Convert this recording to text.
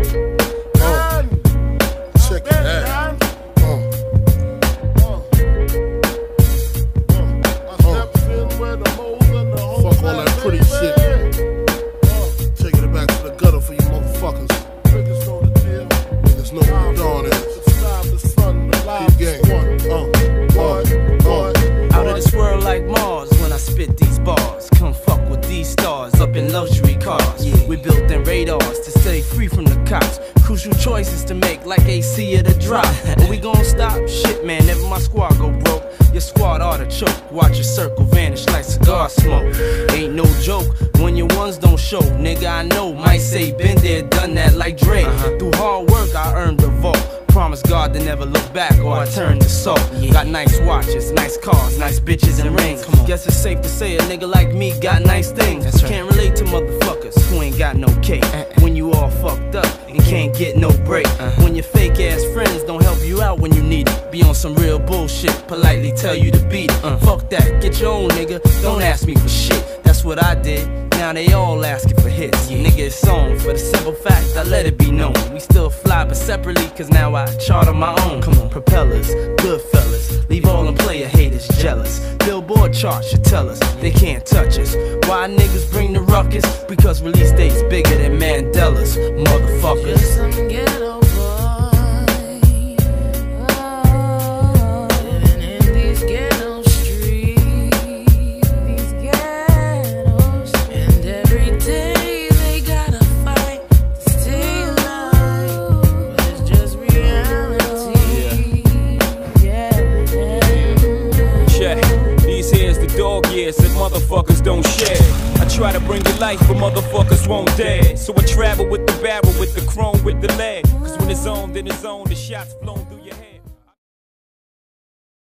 Uh, check it out. Fuck all that pretty shit. Taking it back to the gutter for you motherfuckers. Niggas know the deal. Niggas know what the dawn is. Keep game. Out of this world like Mars when I spit these bars. Come fuck with these stars up in luxury cars. We built in radars to stay free from cops. Crucial choices to make like AC at a drop. Are we gon' stop? Shit, man, never my squad go broke. Your squad ought to choke. Watch your circle vanish like cigar smoke. Ain't no joke when your ones don't show. Nigga, I know. Might say, been there, done that like Dre. Uh-huh. Through hard work, I the. Promise God to never look back or I turn to salt. Got nice watches, nice cars, nice bitches and rings. Guess it's safe to say a nigga like me got nice things. Can't relate to motherfuckers who ain't got no cake. When you all fucked up and can't get no break. When your fake ass friends don't help you out when you need it. Be on some real bullshit, politely tell you to beat it. Uh. Fuck that, get your own nigga. Don't ask me for shit. That's what I did. Now they all asking for hits. Yeah. Nigga, it's on for the simple fact I let it be known. We still fly, but separately, cause now I chart on my own. Come on, propellers, good fellas. Leave all them player haters jealous. Billboard chart should tell us they can't touch us. Why niggas bring the ruckus? Because release dates bigger than Mandela's. Motherfuckers. Years that motherfuckers don't share. I try to bring the life, but motherfuckers won't dare. So I travel with the barrel, with the chrome, with the lead. Cause when it's on, then it's on, the shots flown